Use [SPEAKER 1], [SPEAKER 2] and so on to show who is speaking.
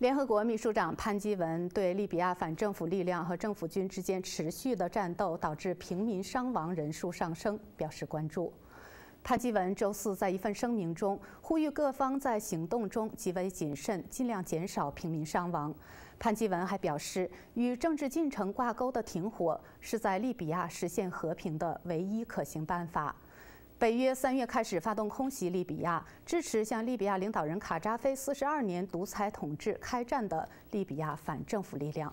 [SPEAKER 1] 联合国秘书长潘基文对利比亚反政府力量和政府军之间持续的战斗导致平民伤亡人数上升表示关注。潘基文周四在一份声明中呼吁各方在行动中极为谨慎，尽量减少平民伤亡。潘基文还表示，与政治进程挂钩的停火是在利比亚实现和平的唯一可行办法。北约三月开始发动空袭利比亚，支持向利比亚领导人卡扎菲四十二年独裁统治开战的利比亚反政府力量。